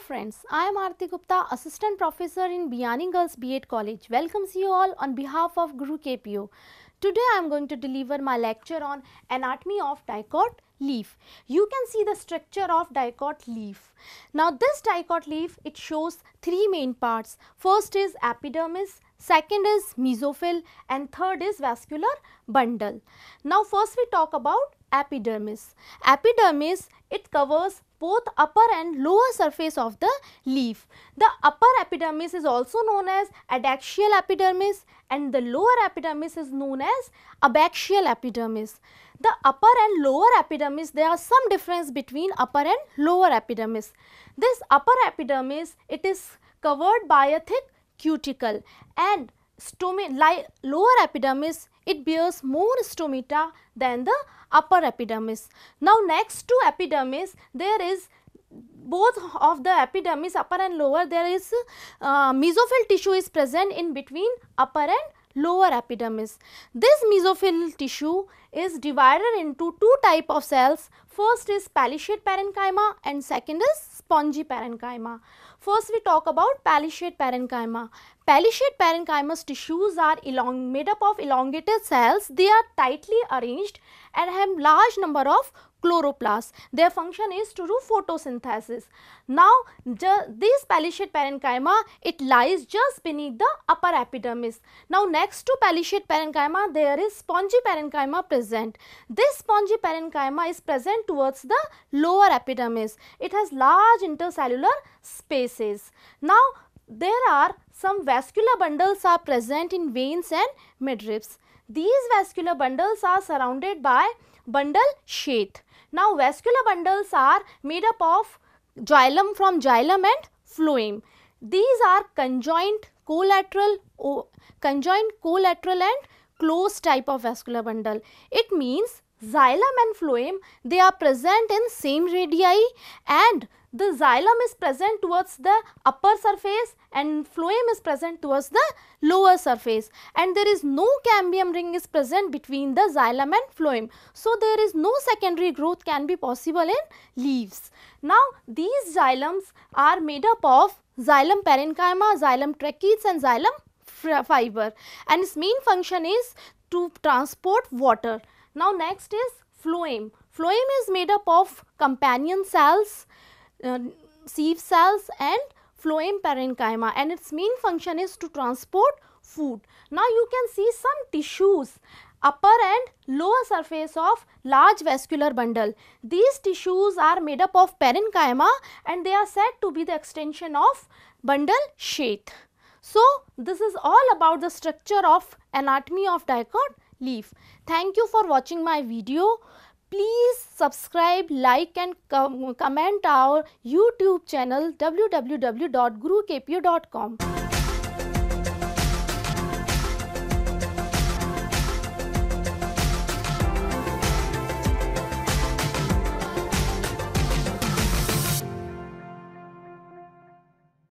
friends, I am Aarti Gupta, Assistant Professor in Biyani Girls B.Ed College. Welcomes you all on behalf of Guru KPO. Today I am going to deliver my lecture on anatomy of dicot leaf. You can see the structure of dicot leaf. Now this dicot leaf it shows three main parts. First is epidermis, second is mesophyll and third is vascular bundle. Now first we talk about epidermis. Epidermis it covers both upper and lower surface of the leaf. The upper epidermis is also known as adaxial epidermis and the lower epidermis is known as abaxial epidermis. The upper and lower epidermis there are some difference between upper and lower epidermis. This upper epidermis it is covered by a thick cuticle and lower epidermis it bears more stomata than the upper epidermis. Now next to epidermis there is both of the epidermis upper and lower there is uh, mesophyll tissue is present in between upper and lower epidermis. This mesophyll tissue is divided into two type of cells. First is palisade parenchyma and second is spongy parenchyma. First we talk about palisade parenchyma. Palisade parenchymus tissues are made up of elongated cells. They are tightly arranged and have large number of chloroplasts. Their function is to do photosynthesis. Now, this palisade parenchyma, it lies just beneath the upper epidermis. Now, next to palisade parenchyma, there is spongy parenchyma present. This spongy parenchyma is present towards the lower epidermis. It has large intercellular spaces. Now, there are some vascular bundles are present in veins and midribs. These vascular bundles are surrounded by bundle sheath. Now vascular bundles are made up of xylem from xylem and phloem. These are conjoint collateral conjoint collateral and closed type of vascular bundle. It means xylem and phloem they are present in same radii and the xylem is present towards the upper surface and phloem is present towards the lower surface and there is no cambium ring is present between the xylem and phloem. So, there is no secondary growth can be possible in leaves. Now, these xylems are made up of xylem parenchyma, xylem tracheids and xylem fiber and its main function is to transport water. Now, next is phloem. Phloem is made up of companion cells uh, sieve cells and phloem parenchyma and its main function is to transport food. Now you can see some tissues upper and lower surface of large vascular bundle. These tissues are made up of parenchyma and they are said to be the extension of bundle sheath. So, this is all about the structure of anatomy of dicot leaf. Thank you for watching my video. Please subscribe, like and com comment our YouTube channel www.gurukpo.com.